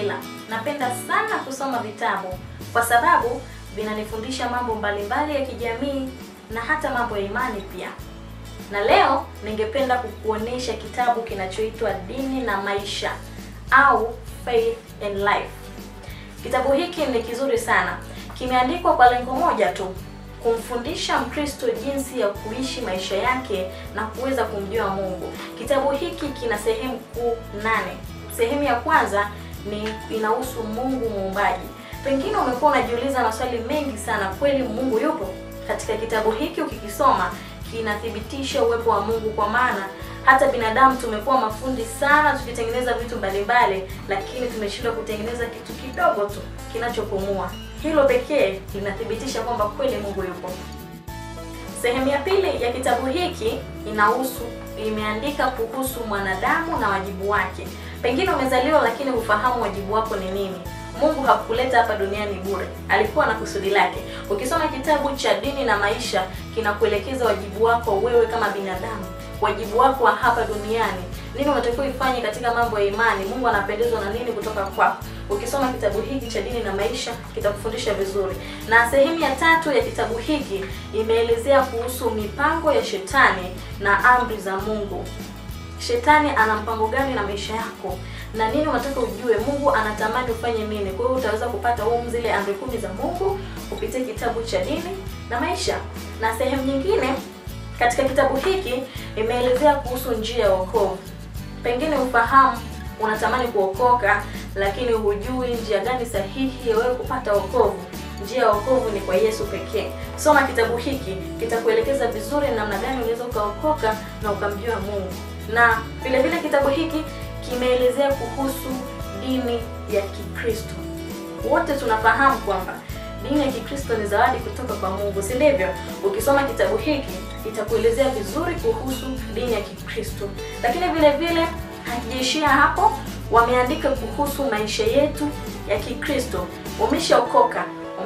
Leila. Napenda sana kusoma vitabu kwa sababu vinanifundisha mambo mbalimbali ya kijamii na hata mambo ya imani pia. Na leo ningependa kukuonesha kitabu kinachoitwa Dini na Maisha au Faith and Life. Kitabu hiki ni kizuri sana. Kimeandikwa kwa lengo moja tu, kumfundisha Mkristo jinsi ya kuishi maisha yake na kuweza kumjua Mungu. Kitabu hiki kina sehemu kuu nane. Sehemu ya kwanza ni inahusu Mungu muumbaji. Pengine umekuwa unajiuliza maswali mengi sana, kweli Mungu yupo? Katika kitabu hiki ukikisoma kinathibitisha uwepo wa Mungu, kwa maana hata binadamu tumekuwa mafundi sana tukitengeneza vitu mbalimbali, lakini tumeshindwa kutengeneza kitu kidogo tu kinachopumua. Hilo pekee linathibitisha kwamba kweli Mungu yupo. Sehemu ya pili ya kitabu hiki inahusu imeandika kuhusu mwanadamu na wajibu wake. Pengine umezaliwa lakini hufahamu wajibu wako ni nini. Mungu hakukuleta hapa duniani bure, alikuwa na kusudi lake. Ukisoma kitabu cha Dini na Maisha kinakuelekeza wajibu wako wewe kama binadamu, wajibu wako wa hapa duniani, nini unatakiwa ifanye katika mambo ya imani, Mungu anapendezwa na nini kutoka kwako. Ukisoma kitabu hiki cha Dini na Maisha kitakufundisha vizuri. Na sehemu ya tatu ya kitabu hiki imeelezea kuhusu mipango ya shetani na amri za Mungu. Shetani ana mpango gani na maisha yako na nini unataka ujue, Mungu anatamani ufanye nini. Kwa hiyo utaweza kupata huu zile amri kumi za Mungu kupitia kitabu cha Dini na Maisha. Na sehemu nyingine katika kitabu hiki imeelezea kuhusu njia ya wokovu. Pengine ufahamu unatamani kuokoka, lakini hujui njia gani sahihi ya wewe kupata wokovu. Njia ya wokovu ni kwa Yesu pekee. Soma kitabu hiki, kitakuelekeza vizuri namna gani unaweza ukaokoka na ukamjua Mungu. Na vile vile kitabu hiki kimeelezea kuhusu dini ya Kikristo. Wote tunafahamu kwamba dini ya Kikristo ni zawadi kutoka kwa Mungu, si ndivyo? Ukisoma kitabu hiki itakuelezea vizuri kuhusu dini ya Kikristo, lakini vile vile hakijaishia hapo. Wameandika kuhusu maisha yetu ya Kikristo. Umeshaokoka,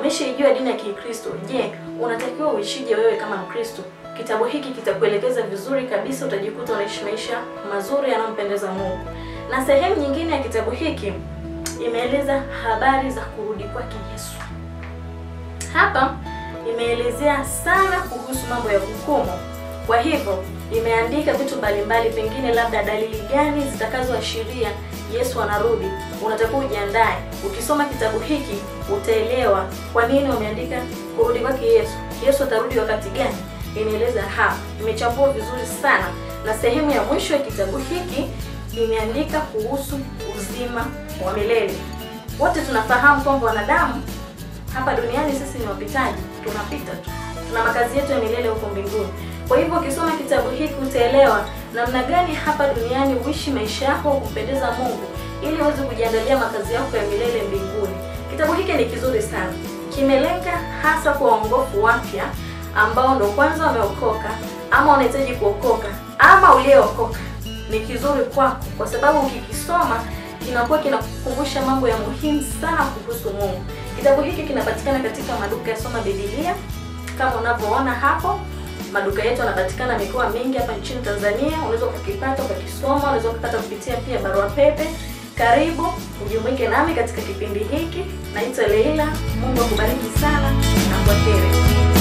umeshaijua dini ya Kikristo. Je, unatakiwa uishije wewe kama Mkristo? Kitabu hiki kitakuelekeza vizuri kabisa, utajikuta unaishi maisha mazuri yanayompendeza Mungu. Na sehemu nyingine ya kitabu hiki imeeleza habari za kurudi kwake Yesu. Hapa imeelezea sana kuhusu mambo ya hukumu. Kwa hivyo imeandika vitu mbalimbali, pengine labda dalili gani zitakazoashiria Yesu anarudi. Unatakiwa ujiandae. Ukisoma kitabu hiki utaelewa kwa nini wameandika kurudi kwake Yesu. Yesu atarudi wakati gani? Inaeleza hapa, imechambua vizuri sana. Na sehemu ya mwisho ya kitabu hiki imeandika kuhusu uzima wa milele. Wote tunafahamu kwamba wanadamu hapa duniani sisi ni wapitaji, tunapita tu, tuna makazi yetu ya milele huko mbinguni. Kwa hivyo ukisoma kitabu hiki utaelewa namna gani hapa duniani uishi maisha yako kumpendeza Mungu ili uweze kujiandalia makazi yako ya milele mbinguni. Kitabu hiki ni kizuri sana, kimelenga hasa kwa waongofu wapya ambao ndo kwanza wameokoka ama unahitaji kuokoka ama uliyeokoka. Ni kizuri kwako kwa sababu ukikisoma kinakuwa kinakukumbusha mambo ya muhimu sana kuhusu Mungu. Kitabu hiki kinapatikana katika maduka ya Soma Biblia kama unavyoona hapo. Maduka yetu yanapatikana mikoa mingi hapa nchini Tanzania. Unaweza ukakipata ukakisoma, unaweza ukapata kupitia pia barua pepe. Karibu ujumuike nami katika kipindi hiki. Naitwa Leila. Mungu akubariki sana na kwaheri.